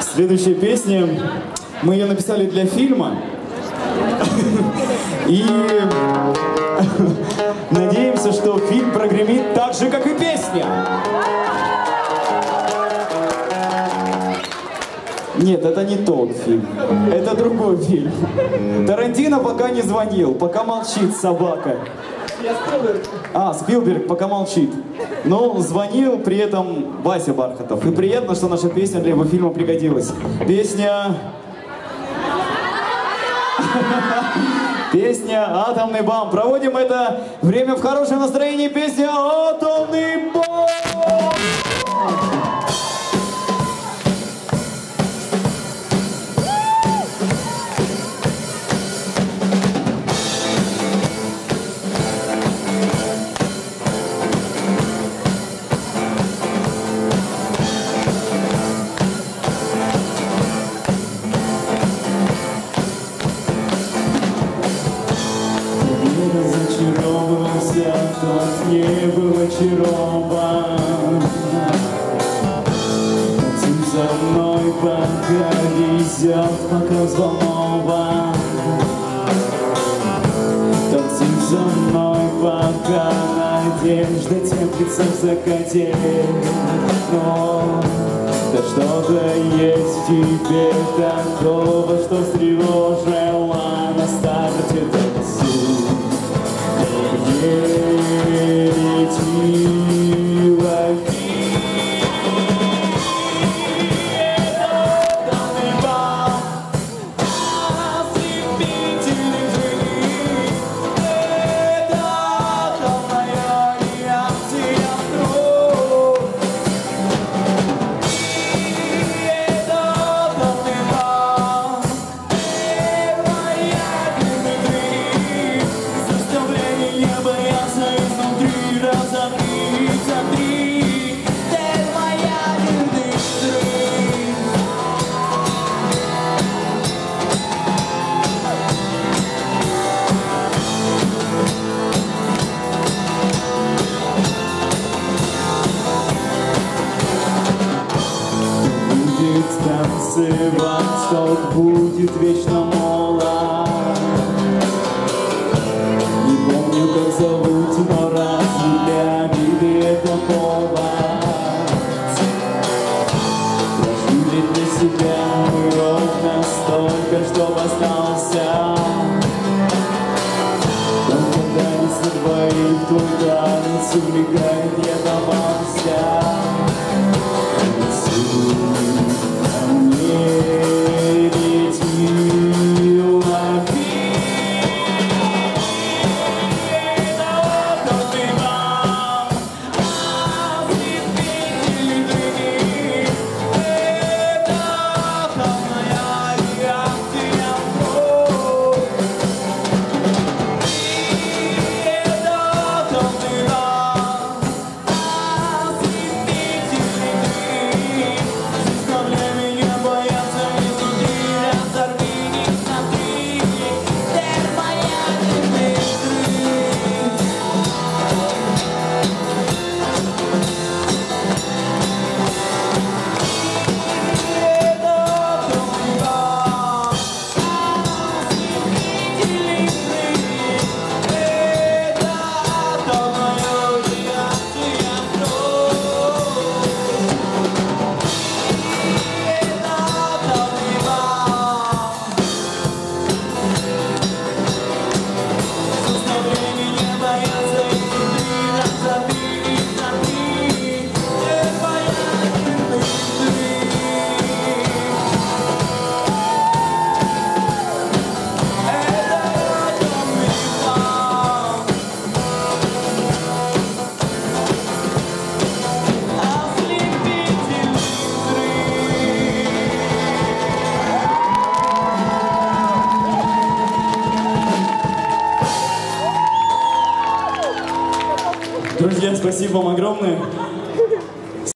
Следующая песня, мы ее написали для фильма. И надеемся, что фильм прогремит так же, как и песня. Нет, это не тот фильм. Это другой фильм. Тарантино пока не звонил, пока молчит собака. А, Спилберг пока молчит. Но звонил при этом Вася Бархатов. И приятно, что наша песня для его фильма пригодилась. Песня... Песня «Атомный бам». Проводим это время в хорошем настроении. Песня «Атомный бам». Очарован. Танцуй мной, пока везет, пока взволнован. Танцуй за мной, пока надежда теплится закате. Но да что-то есть в такого, что встревожило на старте танцуй. Танцевать, тот будет вечно молод не помню, как зовут, но разве для обиды это повод? Прожили для себя мы ровно столько, чтоб остался. Только танец на двоих, твой танец увлекает, я Друзья, спасибо вам огромное.